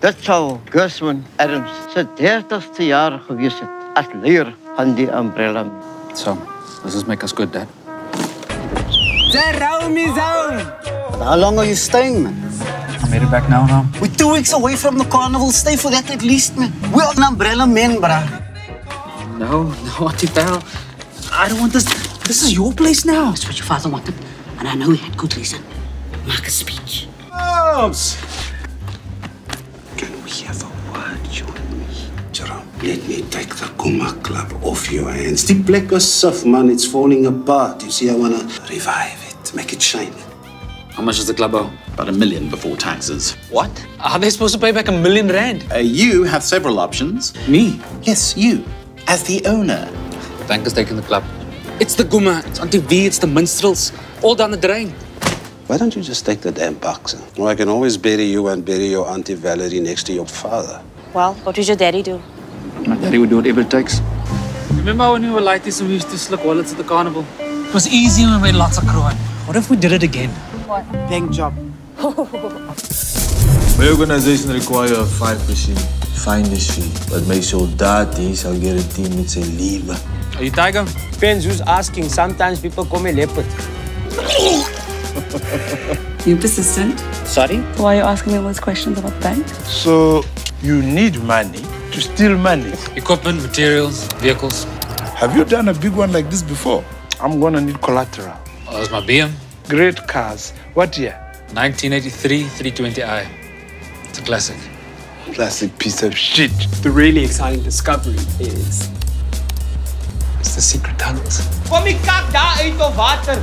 Dit sou Gusman Adams se 30ste jaar gewees het as leier van die Umbrella. So, this is make us good, Dad. Jerome is home. How long are you staying, man? I made it back now, now. We're two weeks away from the carnival. Stay for that at least, man. We're an umbrella men, bruh. No, no, Auntie Val. I don't want this. This is your place now. That's what your father wanted, and I know he had good reason. Make a speech. Arms! Can we have a word, you and me? Jerome, let me take the Kuma Club off your hands. The black soft, man, it's falling apart. You see, I want to revive it, make it shine. How much is the club owe? About a million before taxes. What? Are they supposed to pay back a million rand? Uh, you have several options. Me? Yes, you, as the owner. The bank has taken the club. It's the Guma, it's Auntie V, it's the minstrels. All down the drain. Why don't you just take the damn boxer? Or I can always bury you and bury your Auntie Valerie next to your father. Well, what did your daddy do? My daddy would do whatever it takes. Remember when we were like this and we used to slick wallets at the carnival? It was easy and we made lots of crowing. What if we did it again? What? Bank job. My organization require a 5% finder's fee. But my soldati sal guarantee met sy lewe. Are you Tiger? Depends who's asking. Sometimes people call me leopard. You persistent? Sorry? Why are you asking me all those questions about the bank? So you need money to steal money. Equipment, materials, vehicles. Have you done a big one like this before? I'm gonna need collateral. Oh, that's my BM. Great cars. What year? 1983 320i. It's a classic. Classic piece of shit. The really exciting discovery is it's the secret tunnels. Kom die kak daar uit water.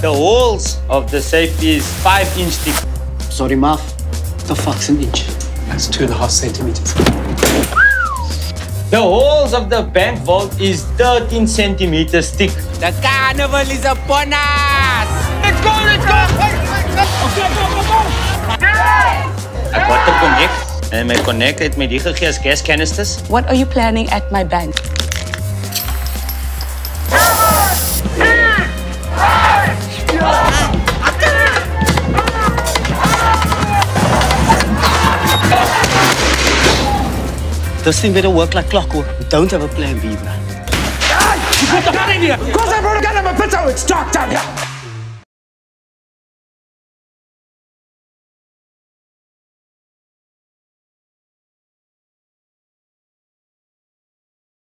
The walls of the safe is five inch thick. Sorry, Marv. The fuck's an inch? That's two and a half centimeters. The walls of the bank vault is 13 centimeters thick. The carnival is upon us! Let's go, let's go! Okay, go, go, go! Ek wat 'n connect en my connect het my die gegee as gas canisters. What are you planning at my bank? This thing better work like clockwork. We don't have a plan B, bruh. Get the gun in here! Cause I brought a gun in my pizza! It's dark down here!